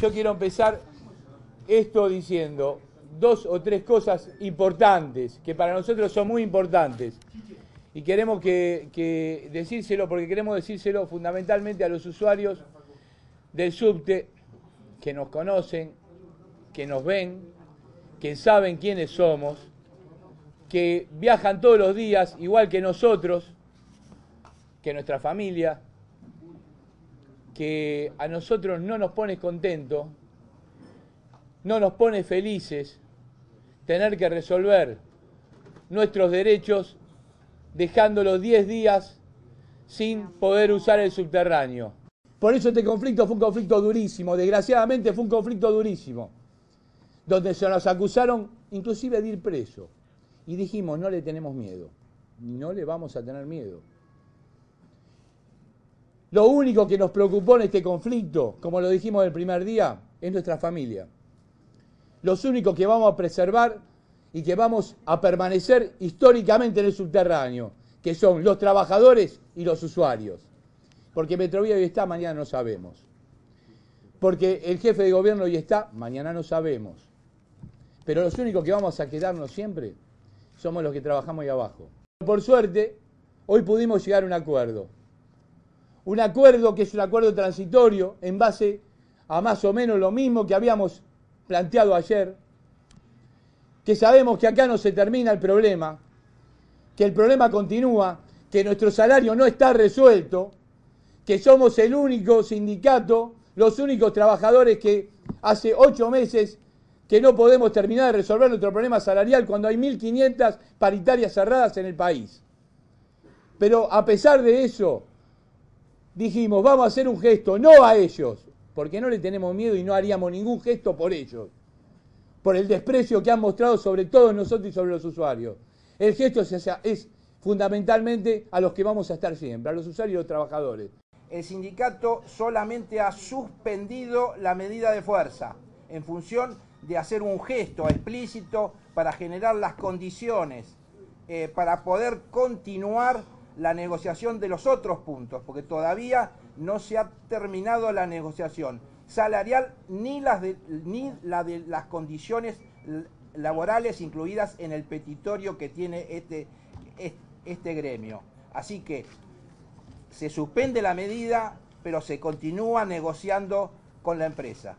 yo quiero empezar esto diciendo dos o tres cosas importantes, que para nosotros son muy importantes. Y queremos que, decírselo, porque queremos decírselo fundamentalmente a los usuarios del subte que nos conocen, que nos ven, que saben quiénes somos, que viajan todos los días, igual que nosotros, que nuestra familia, que a nosotros no nos pone contentos, no nos pone felices tener que resolver nuestros derechos dejándolos 10 días sin poder usar el subterráneo. Por eso este conflicto fue un conflicto durísimo, desgraciadamente fue un conflicto durísimo, donde se nos acusaron inclusive de ir preso. Y dijimos, no le tenemos miedo, no le vamos a tener miedo. Lo único que nos preocupó en este conflicto, como lo dijimos el primer día, es nuestra familia. Los únicos que vamos a preservar y que vamos a permanecer históricamente en el subterráneo, que son los trabajadores y los usuarios. Porque Metrovía hoy está, mañana no sabemos. Porque el jefe de gobierno hoy está, mañana no sabemos. Pero los únicos que vamos a quedarnos siempre somos los que trabajamos ahí abajo. Por suerte, hoy pudimos llegar a un acuerdo. Un acuerdo que es un acuerdo transitorio en base a más o menos lo mismo que habíamos planteado ayer, que sabemos que acá no se termina el problema, que el problema continúa, que nuestro salario no está resuelto, que somos el único sindicato, los únicos trabajadores que hace ocho meses que no podemos terminar de resolver nuestro problema salarial cuando hay 1.500 paritarias cerradas en el país. Pero a pesar de eso, dijimos, vamos a hacer un gesto, no a ellos, porque no le tenemos miedo y no haríamos ningún gesto por ellos por el desprecio que han mostrado sobre todos nosotros y sobre los usuarios. El gesto es fundamentalmente a los que vamos a estar siempre, a los usuarios y los trabajadores. El sindicato solamente ha suspendido la medida de fuerza en función de hacer un gesto explícito para generar las condiciones eh, para poder continuar la negociación de los otros puntos, porque todavía no se ha terminado la negociación salarial ni las de, ni la de las condiciones laborales incluidas en el petitorio que tiene este, este gremio. Así que se suspende la medida, pero se continúa negociando con la empresa.